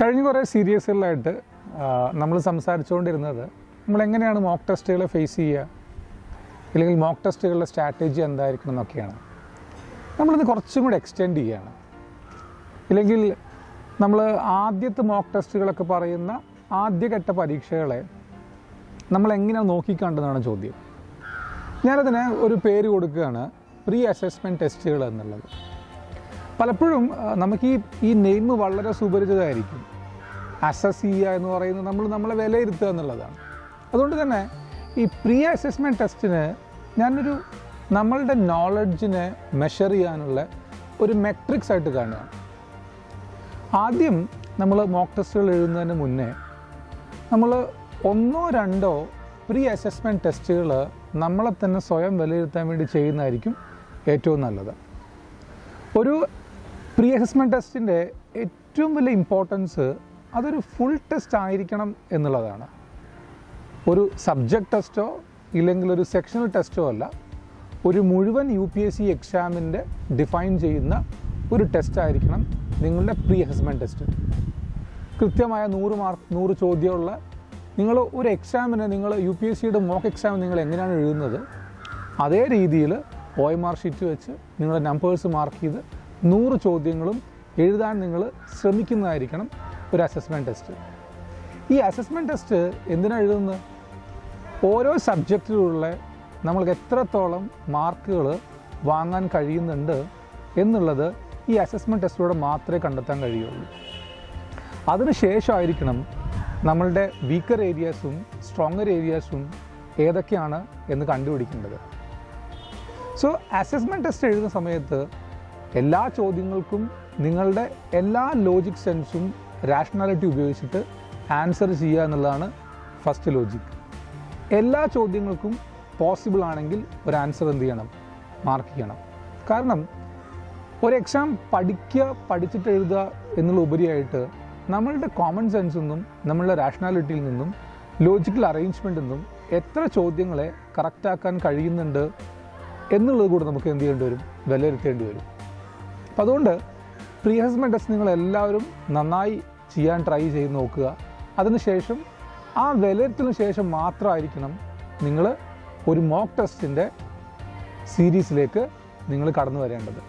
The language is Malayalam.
കഴിഞ്ഞ കുറേ സീരീസുകളിലായിട്ട് നമ്മൾ സംസാരിച്ചുകൊണ്ടിരുന്നത് നമ്മൾ എങ്ങനെയാണ് മോക്ക് ടെസ്റ്റുകളെ ഫേസ് ചെയ്യുക അല്ലെങ്കിൽ മോക്ക് ടെസ്റ്റുകളുടെ സ്ട്രാറ്റജി എന്തായിരിക്കണം എന്നൊക്കെയാണ്. നമ്മളിത് കുറച്ചും കൂടി എക്സ്റ്റെൻഡ് ചെയ്യുകയാണ്. ഇല്ലെങ്കിൽ നമ്മൾ ആദ്യത്തെ മോക്ക് ടെസ്റ്റുകളൊക്കെ പറയുന്ന ആദ്യഘട്ട പരീക്ഷകളെ നമ്മൾ എങ്ങനെയാണ് നോക്കിക്കണ്ടെന്നാണ് ചോദ്യം. ഞാനതിന് ഒരു പേര് കൊടുക്കുകയാണ് പ്രീ അസസ്മെന്റ് ടെസ്റ്റുകൾ എന്നുള്ളത്. പലപ്പോഴും നമുക്ക് ഈ ഈ നെയിം വളരെ സുപരിചിതമായിരിക്കും. അസസ് ചെയ്യുക എന്ന് പറയുന്നത് നമ്മൾ നമ്മളെ വിലയിരുത്തുക എന്നുള്ളതാണ്. അതുകൊണ്ട് തന്നെ ഈ പ്രീ അസസ്മെന്റ് ടെസ്റ്റിന് ഞാനൊരു നമ്മളുടെ നോളജിനെ മെഷർ ചെയ്യാനുള്ള ഒരു മെട്രിക്സ് ആയിട്ട് കാണുകയാണ്. ആദ്യം നമ്മൾ മോക്ക് ടെസ്റ്റുകൾ എഴുതുന്നതിന് മുന്നേ നമ്മൾ ഒന്നോ രണ്ടോ പ്രീ അസസ്മെന്റ് ടെസ്റ്റുകൾ നമ്മളെ തന്നെ സ്വയം വിലയിരുത്താൻ വേണ്ടി ചെയ്യുന്നതായിരിക്കും ഏറ്റവും നല്ലത്. ഒരു പ്രീ അസസ്മെന്റ് ടെസ്റ്റിന്റെ ഏറ്റവും വലിയ ഇമ്പോർട്ടൻസ് അതൊരു ഫുൾ ടെസ്റ്റ് ആയിരിക്കണം എന്നുള്ളതാണ്. ഒരു സബ്ജക്റ്റ് ടെസ്റ്റോ ഇല്ലെങ്കിൽ ഒരു സെക്ഷണൽ ടെസ്റ്റോ അല്ല ഒരു മുഴുവൻ യു പി എസ് സി എക്സാമിന്റെ ഡിഫൈൻ ചെയ്യുന്ന ഒരു ടെസ്റ്റ് ആയിരിക്കണം നിങ്ങളുടെ പ്രീ അസസ്മെന്റ് ടെസ്റ്റ് കൃത്യമായ നൂറ് മാർക്ക് നൂറ് ചോദ്യമുള്ള നിങ്ങൾ ഒരു എക്സാമിന് നിങ്ങൾ യു പി എസ് സിയുടെ മോക്ക് എക്സാം നിങ്ങൾ എങ്ങനെയാണ് എഴുതുന്നത്? അതേ രീതിയിൽ ഒ എം ആർ ഷീറ്റ് വെച്ച് നിങ്ങളുടെ നമ്പേഴ്സ് മാർക്ക് ചെയ്ത് നൂറ് ചോദ്യങ്ങളും എഴുതാൻ നിങ്ങൾ ശ്രമിക്കുന്നതായിരിക്കണം ഒരു അസസ്മെന്റ് ടെസ്റ്റ് ഈ അസസ്മെന്റ് ടെസ്റ്റ് എന്തിനാണ് എഴുതുന്നത്? ഓരോ സബ്ജക്റ്റിലുള്ള നമ്മൾക്ക് എത്രത്തോളം മാർക്കുകൾ വാങ്ങാൻ കഴിയുന്നുണ്ട് എന്നുള്ളത് ഈ അസസ്മെന്റ് ടെസ്റ്റിലൂടെ മാത്രമേ കണ്ടെത്താൻ കഴിയുള്ളൂ. അതിനുശേഷമായിരിക്കണം നമ്മളുടെ വീക്കർ ഏരിയാസും സ്ട്രോങ്ങർ ഏരിയാസും ഏതൊക്കെയാണ് എന്ന് കണ്ടുപിടിക്കേണ്ടത്. സോ അസസ്മെന്റ് ടെസ്റ്റ് എഴുതുന്ന സമയത്ത് എല്ലാ ചോദ്യങ്ങൾക്കും നിങ്ങളുടെ എല്ലാ ലോജിക് സെൻസും റാഷണാലിറ്റി ഉപയോഗിച്ചിട്ട് ആൻസർ ചെയ്യുക എന്നുള്ളതാണ് ഫസ്റ്റ് ലോജിക് എല്ലാ ചോദ്യങ്ങൾക്കും പോസിബിൾ ആണെങ്കിൽ ഒരു ആൻസർ എന്ത് ചെയ്യണം? മാർക്ക് ചെയ്യണം. കാരണം ഒരു എക്സാം പഠിക്കുക പഠിച്ചിട്ട് എഴുതുക എന്നുള്ള ഉപരിയായിട്ട് നമ്മളുടെ കോമൺ സെൻസിൽ നിന്നും നമ്മളുടെ റാഷണാലിറ്റിയിൽ നിന്നും ലോജിക്കൽ അറേഞ്ച്മെന്റിൽ നിന്നും എത്ര ചോദ്യങ്ങളെ കറക്റ്റാക്കാൻ കഴിയുന്നുണ്ട് എന്നുള്ളത് കൂടെ നമുക്ക് എന്ത് ചെയ്യേണ്ടി വരും? വിലയിരുത്തേണ്ടി വരും. അപ്പം അതുകൊണ്ട് പ്രീ ടെസ്റ്റ് നിങ്ങൾ എല്ലാവരും നന്നായി ചെയ്യാൻ ട്രൈ ചെയ്ത് നോക്കുക. അതിനുശേഷം ആ വിലയിരുത്തലിന് ശേഷം മാത്രമായിരിക്കണം നിങ്ങൾ ഒരു മോക്ക് ടെസ്റ്റിന്റെ സീരീസിലേക്ക് നിങ്ങൾ കടന്നു വരേണ്ടത്.